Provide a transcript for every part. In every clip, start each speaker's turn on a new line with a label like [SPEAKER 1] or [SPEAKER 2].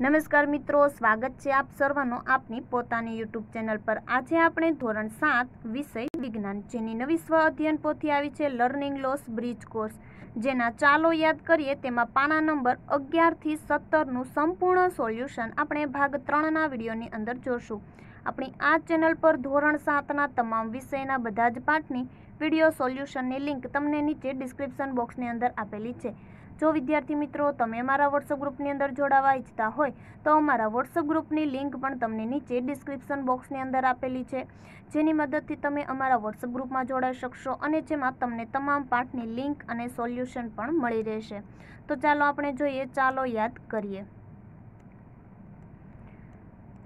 [SPEAKER 1] નમસ્કાર મિત્રો, સ્વાગત છે આપ સર્વનો આપની પોતાની યુટ્યુબ ચેનલ પર. આજે આપણે ધોરણ સાત વિષય વિજ્ઞાન, જેની નવી સ્વ અધ્યયન પોથી આવી છે લર્નિંગ લોસ બ્રિજ કોર્સ જેના ચાલો યાદ કરીએ, તેમાં પાના નંબર અગિયારથી સત્તરનું સંપૂર્ણ સોલ્યુશન આપણે ભાગ ત્રણના વિડીયોની અંદર જોશું. આપણી આ ચેનલ પર ધોરણ સાતના તમામ વિષયના બધા જ પાઠની વીડિયો સોલ્યુશનની લિંક તમને નીચે ડિસ્ક્રિપ્શન બોક્સની અંદર આપેલી છે. જો વિદ્યાર્થી મિત્રો તમે અમારા વોટ્સઅપ ગ્રુપની અંદર જોડાવા ઈચ્છતા હોય, તો અમારા વોટ્સઅપ ગ્રુપની લિંક પણ તમને નીચે ડિસ્ક્રિપ્શન બોક્સની અંદર આપેલી છે. જેની મદદથી તમે અમારા વોટ્સઅપ ગ્રુપમાં જોડાઈ શકશો અને જેમાં તમને તમામ પાઠની લિંક અને સોલ્યુશન પણ મળી રહેશે. તો ચાલો આપણે જોઈએ, ચાલો યાદ કરીએ.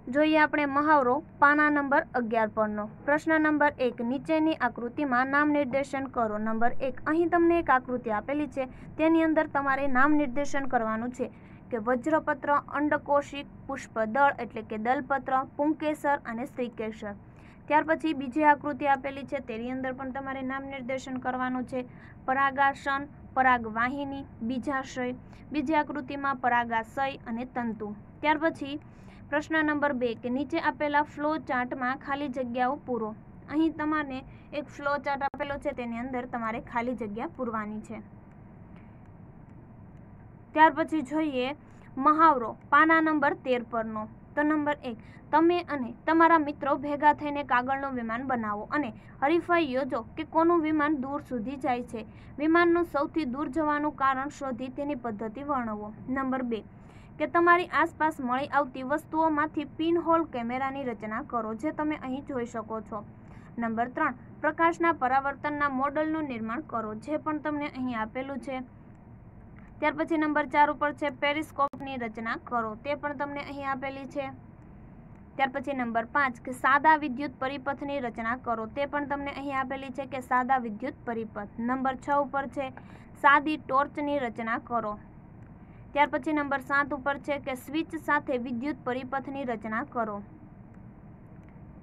[SPEAKER 1] જોઈએ આપણે મહાવરો, પાના નંબર અગિયાર પરનો. પ્રશ્ન નંબર એક, નીચેની આકૃતિમાં નામ નિર્દેશન કરો. નંબર એક, અહીં તમને એક આકૃતિ આપેલી છે. તેની અંદર તમારે નામ નિર્દેશન કરવાનું છે કે વજ્રપત્ર, અંડકોશિક, પુષ્પદળ એટલે કે દલપત્ર, પુંકેસર અને શ્રીકેસર ત્યાર પછી બીજી આકૃતિ આપેલી છે. તેની અંદર પણ તમારે નામ નિર્દેશન કરવાનું છે. પરાગાસન, પરાગવાહિની, બીજાશય. બીજી આકૃતિમાં પરાગાશય અને તંતુ. ત્યાર પછી પ્રશ્ન નંબર બે કે નીચે આપેલા ફ્લો ચાર્ટમાં ખાલી જગ્યાઓ પૂરો. અહીં તમારે એક ફ્લો ચાર્ટ આપેલો છે, તેની અંદર તમારે ખાલી જગ્યા પૂરવાની છે. ત્યાર પછી જોઈએ મહાવરો, પાના નંબર તેર પરનો. તો નંબર એક, તમે અને તમારા મિત્રો ભેગા થઈને કાગળનું વિમાન બનાવો અને હરીફાઈ યોજો કે કોનું વિમાન દૂર સુધી જાય છે. વિમાનનું સૌથી દૂર જવાનું કારણ શોધી તેની પદ્ધતિ વર્ણવો. નંબર બે કે તમારી આસપાસ મળી આવતી વસ્તુઓમાંથી પિનહોલ કેમેરાની રચના કરો જે તમે અહીં જોઈ શકો છો. નંબર ત્રણ, પ્રકાશના પરાવર્તનના મોડલનું નિર્માણ કરો જે પણ તમને અહીં આપેલું છે. ત્યાર પછી નંબર ચાર ઉપર છે, પેરિસ્કોપની રચના કરો, તે પણ તમને અહીં આપેલી છે. ત્યાર પછી નંબર પાંચ, કે સાદા વિદ્યુત પરિપથની રચના કરો, તે પણ તમને અહીં આપેલી છે કે સાદા વિદ્યુત પરિપથ. નંબર છ ઉપર છે, સાદી ટોર્ચની રચના કરો. ત્યાર પછી નંબર સાત ઉપર છે કે સ્વિચ સાથે વિદ્યુત પરિપથની રચના કરો.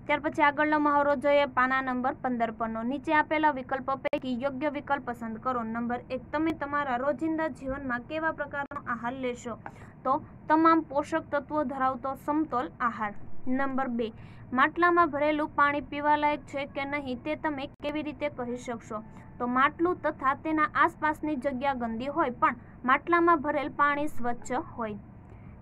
[SPEAKER 1] ત્યાર પછી આગળનો મહાવરો જોઈએ પાના નંબર પંદર પરનો. નીચે આપેલા વિકલ્પો પૈકી યોગ્ય વિકલ્પ પસંદ કરો. નંબર એક, તમે તમારા રોજિંદા જીવનમાં કેવા પ્રકારનો આહાર લેશો? તો તમામ પોષક તત્વો ધરાવતો સમતોલ આહાર. નંબર બે, માટલામાં ભરેલું પાણી પીવાલાયક છે કે નહીં તે તમે કેવી રીતે કહી શકશો? તો માટલું તથા તેના આસપાસની જગ્યા ગંદી હોય પણ માટલામાં ભરેલ પાણી સ્વચ્છ હોય.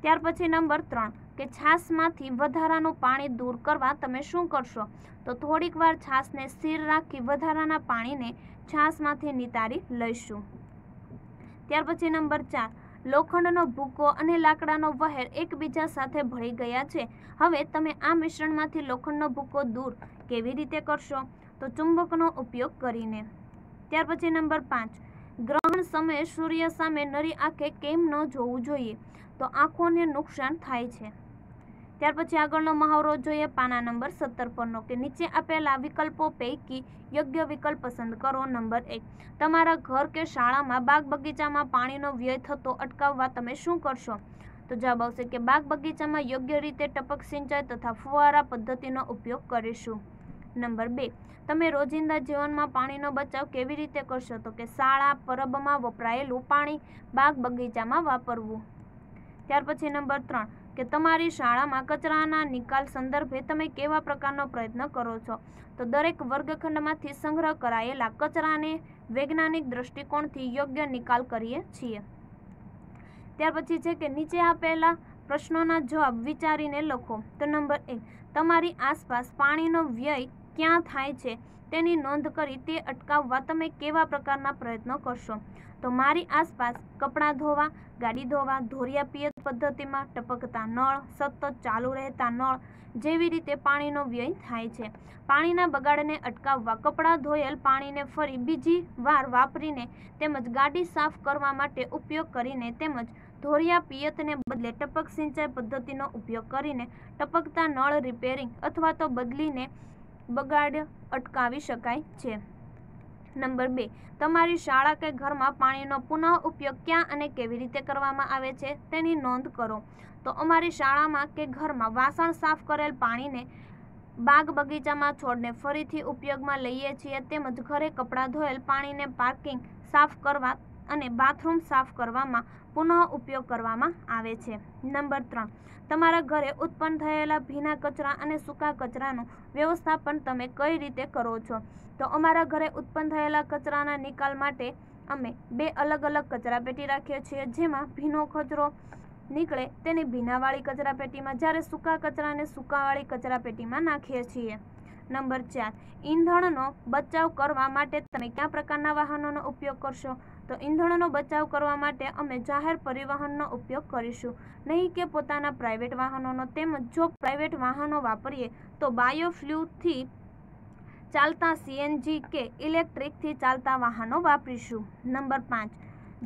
[SPEAKER 1] ત્યાર પછી નંબર ત્રણ, કે છાશમાંથી વધારાનું પાણી દૂર કરવા તમે શું કરશો? તો થોડીક વાર છાશને સ્થિર રાખી વધારાના પાણીને છાશમાંથી નિતારી લઈશું. ત્યાર પછી નંબર ચાર, લોખંડનો ભૂકો અને લાકડાનો વહેર એકબીજા સાથે ભળી ગયા છે. હવે તમે આ મિશ્રણમાંથી લોખંડનો ભૂકો દૂર કેવી રીતે કરશો? તો ચુંબકનો ઉપયોગ કરીને. ત્યાર પછી નંબર પાંચ ગ્રહણ સમયે સૂર્ય સામે નરી આંખે કેમ ન જોવું જોઈએ? તો આંખોને નુકસાન થાય છે. ત્યાર પછી આગળનો મહાવરો જોઈએ પાના નંબર સત્તર પરનો, કે નીચે આપેલા વિકલ્પો પૈકી યોગ્ય વિકલ્પ પસંદ કરો નંબર એક. તમારા ઘર કે શાળામાં બાગ બગીચામાં પાણીનો વ્યય થતો અટકાવવા તમે શું કરશો? તો જવાબ આવશે કે બાગ બગીચામાં યોગ્ય રીતે ટપક સિંચાઈ તથા ફુવારા પદ્ધતિનો ઉપયોગ કરીશું. નંબર બે. તમે રોજિંદા જીવનમાં પાણીનો બચાવ કેવી રીતે કરશો? તો કે શાળા, પરબમાં વપરાયેલું પાણી, બાગ બગીચામાં વાપરવું. ત્યાર પછી નંબર ત્રણ, કે તમારી શાળામાં કચરાના નિકાલ સંદર્ભે તમે કેવા પ્રકારનો પ્રયત્ન કરો છો? તો દરેક વર્ગખંડમાંથી સંગ્રહ કરાયેલા કચરાને વૈજ્ઞાનિક દ્રષ્ટિકોણથી યોગ્ય નિકાલ કરીએ છીએ. ત્યાર પછી છે કે નીચે આપેલા પ્રશ્નોના જવાબ વિચારીને લખો. તો નંબર એક, તમારી આસપાસ પાણીનો વ્યય ક્યાં થાય છે તેની નોંધ કરી તે અટકાવવા તમે કેવા પ્રકારના પ્રયત્નો કરશો? તો મારી આસપાસ કપડાં ધોવા, ગાડી ધોવા, ધોરિયા પિયત પદ્ધતિમાં ટપકતા નળ, સતત ચાલુ રહેતા નળ જેવી રીતે પાણીનો વ્યય થાય છે. પાણીના બગાડને અટકાવવા કપડાં ધોયેલ પાણીને ફરી બીજી વાર વાપરીને તેમજ ગાડી સાફ કરવા માટે ઉપયોગ કરીને તેમજ ધોરિયા પિયતને બદલે ટપક સિંચાઈ પદ્ધતિનો ઉપયોગ કરીને ટપકતા નળ રિપેરિંગ અથવા તો બદલીને બગાડ અટકાવી શકાય છે. નંબર બે, તમારી શાળા કે ઘરમાં પાણીનો પુનઃ ઉપયોગ ક્યાં અને કેવી રીતે કરવામાં આવે છે તેની નોંધ કરો. તો અમારી શાળામાં કે ઘરમાં વાસણ સાફ કરેલ પાણીને બાગ બગીચામાં છોડને ફરીથી ઉપયોગમાં લઈએ છીએ તેમજ ઘરે કપડાં ધોયેલ પાણીને પાર્કિંગ સાફ કરવા અને બાથરૂમ સાફ કરવામાં પુનઃ ઉપયોગ કરવામાં આવે છે. નંબર ત્રણ, તમારા ઘરે ઉત્પન્ન થયેલા ભીના કચરા અને સૂકા કચરાનું વ્યવસ્થાપન તમે કઈ રીતે કરો છો? તો અમારા ઘરે ઉત્પન્ન થયેલા કચરાના નિકાલ માટે અમે બે અલગ અલગ કચરાપેટી રાખીએ છીએ, જેમાં ભીનો કચરો નીકળે તેને ભીનાવાળી કચરાપેટીમાં જ્યારે સૂકા કચરાને સૂકાવાળી કચરાપેટીમાં નાખીએ છીએ. નંબર ચાર, ઈંધણનો બચાવ કરવા માટે તમે કયા પ્રકારના વાહનોનો ઉપયોગ કરશો? તો ઈંધણનો બચાવ કરવા માટે અમે જાહેર પરિવહનનો ઉપયોગ કરીશું. નહીં કે પોતાના પ્રાઇવેટ વાહનોનો. તેમજ જો પ્રાઇવેટ વાહનો વાપરીએ, તો બાયોફ્લ્યુથી ચાલતા સીએનજી કે ઇલેક્ટ્રિકથી ચાલતા વાહનો વાપરીશું. નંબર પાંચ,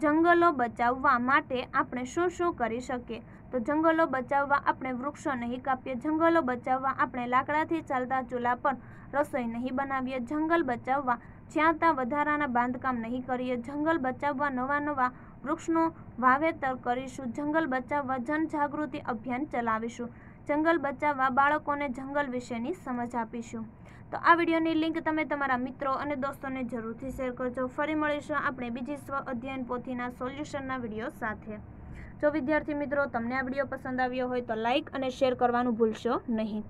[SPEAKER 1] જંગલો બચાવવા માટે આપણે શું શું કરી શકીએ? તો જંગલો બચાવવા આપણે વૃક્ષો નહીં કાપીએ. જંગલો બચાવવા આપણે લાકડાથી ચાલતા ચૂલા પર રસોઈ નહીં બનાવીએ. જંગલ બચાવવા જ્યાં ત્યાં વધારાના બાંધકામ નહીં કરીએ, જંગલ બચાવવા નવા નવા વૃક્ષનું વાવેતર કરીશું, જંગલ બચાવવા જનજાગૃતિ અભિયાન ચલાવીશું, જંગલ બચાવવા બાળકોને જંગલ વિશેની સમજ આપીશું. તો આ વિડીયોની લિંક તમે તમારા મિત્રો અને દોસ્તોને જરૂરથી શેર કરજો. ફરી મળીશું આપણે બીજી સ્વ અધ્યયન પોથીના સોલ્યુશનના વીડિયો સાથે. જો વિદ્યાર્થી મિત્રો તમને આ વીડિયો પસંદ આવ્યો હોય તો લાઇક અને શેર કરવાનું ભૂલશો નહીં.